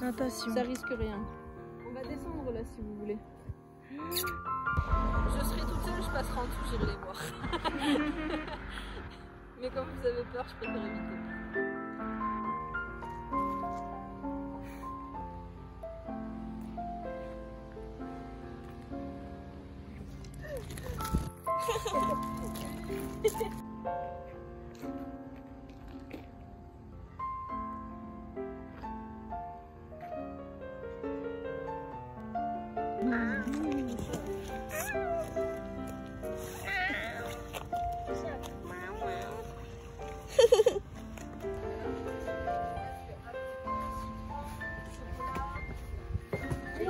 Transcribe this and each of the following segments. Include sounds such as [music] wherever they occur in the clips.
Natation. Ça risque rien. On va descendre là si vous voulez. Je serai toute seule, je passerai en dessous, j'irai les voir. [laughs] Mais comme vous avez peur, je préfère éviter. [laughs] [laughs]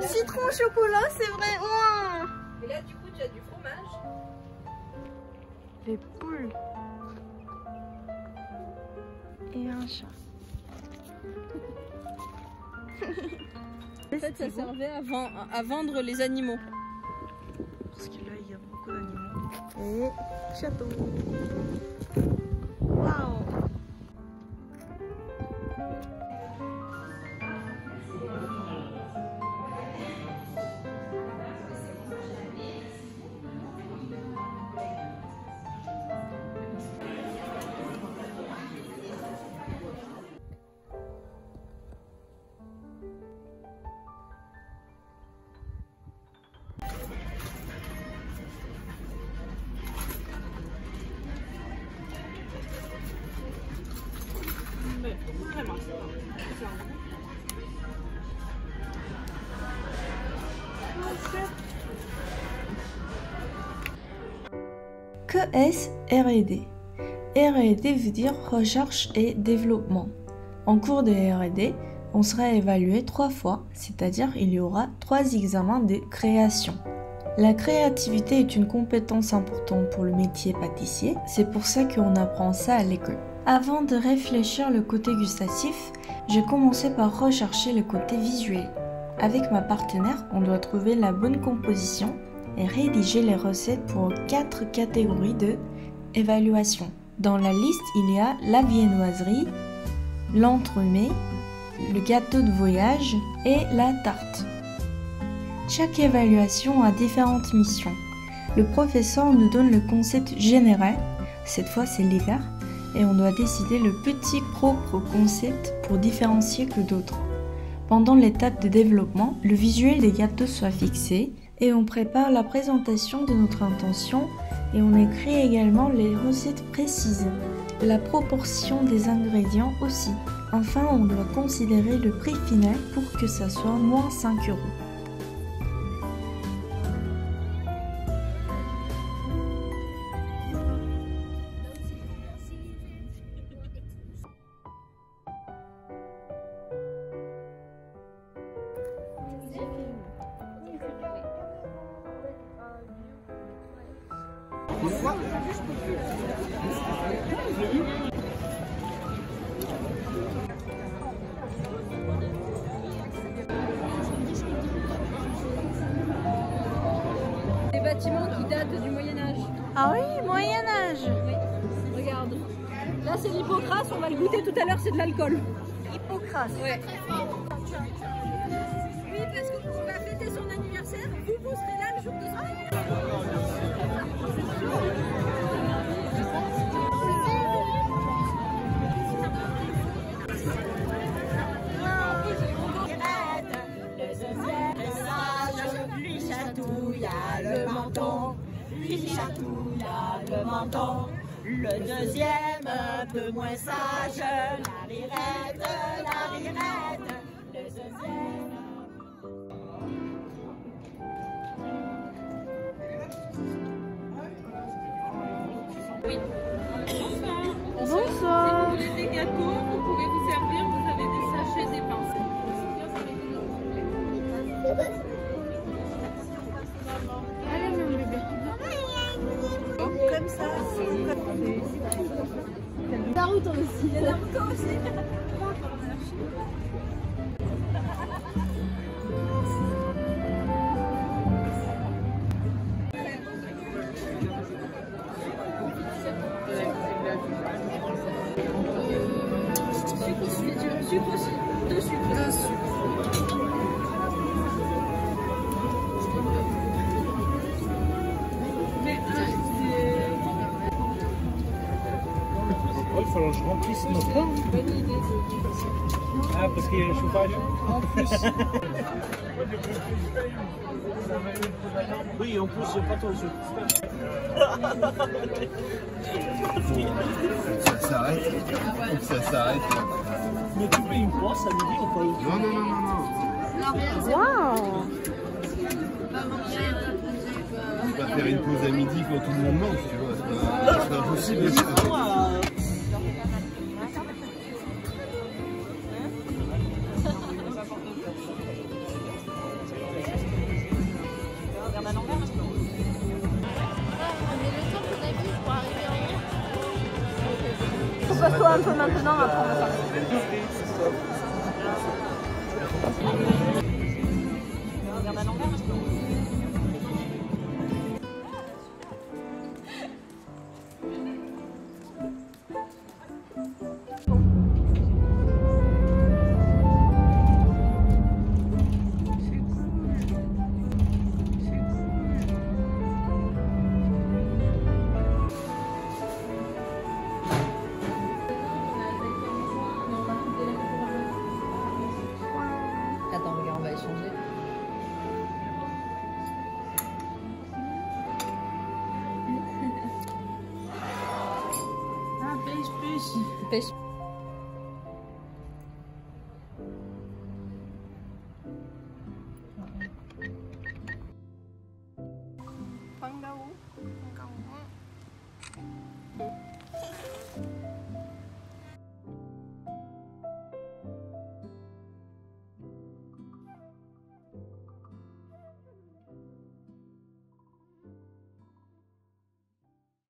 Citron chocolat, c'est vrai. Ouah. Et là, du coup, tu as du fromage. Les poules. Et un chat. [laughs] En fait, ça servait à, ven- à vendre les animaux. Parce que là, il y a beaucoup d'animaux. Et château. Waouh. Que est R&D R&D veut dire recherche et développement. En cours de R&D, on sera évalué trois fois, c'est-à-dire il y aura trois examens de création. La créativité est une compétence importante pour le métier pâtissier, c'est pour ça qu'on apprend ça à l'école. Avant de réfléchir le côté gustatif, j'ai commencé par rechercher le côté visuel. Avec ma partenaire, on doit trouver la bonne composition et rédiger les recettes pour quatre catégories de évaluation. Dans la liste, il y a la viennoiserie, l'entremets, le gâteau de voyage et la tarte. Chaque évaluation a différentes missions. Le professeur nous donne le concept général, cette fois c'est l'hiver, et on doit décider le petit propre concept pour différencier que d'autres. Pendant l'étape de développement, le visuel des gâteaux soit fixé et on prépare la présentation de notre intention et on écrit également les recettes précises, la proportion des ingrédients aussi. Enfin, on doit considérer le prix final pour que ça soit moins 5 euros. Des bâtiments qui datent du Moyen-Âge. Ah oui, Moyen-Âge Oui, regarde. Là, c'est l'hypocrase, on va le goûter tout à l'heure, c'est de l'alcool. Hippocrate. Ouais. Chatouille à le menton. Le deuxième, un peu moins sage, la rirette, Naruto aussi. Aussi. Sucre aussi, sucre aussi, deux sucres. Deux sucres. Falloir que je remplisse nos pains. Ah, parce qu'il y a le chauffage En plus. oui, en plus, c'est pas trop. Ça s'arrête. Ça s'arrête. Mais tu payes une place à midi ou pas Non, non, non, non, non. Waouh On va faire une pause à midi quand tout le monde mange, tu vois. C'est pas, c'est pas possible. Pose-toi un peu maintenant, après on va fish.